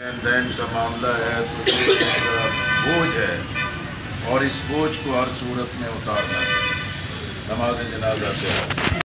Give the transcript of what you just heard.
Then का मामला है तो बोझ है। और इस बोझ को हर सूरत में उतारना चाहिए नमाज़ जनाजा से